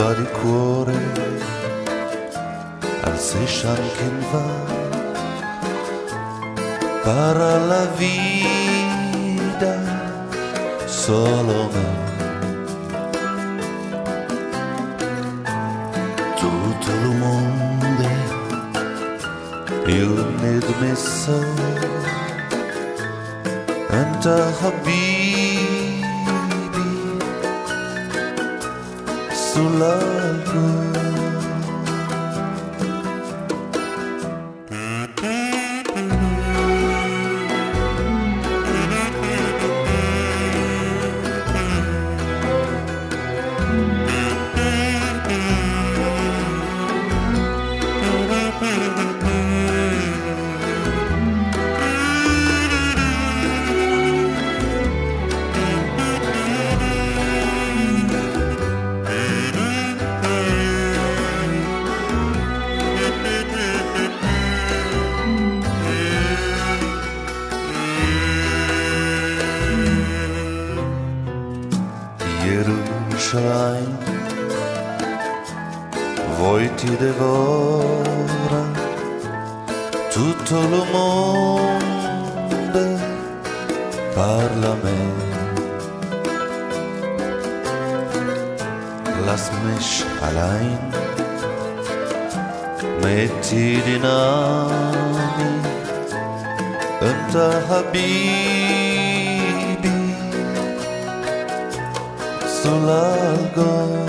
roba di cuore al Seychankin va para la vita solo me. Tutto il mondo io ne messo anta habita to love me. Jerusalem voi ti devora tutto il mondo parla a me lass mich allein metti dinami انت حبيبي so long gone.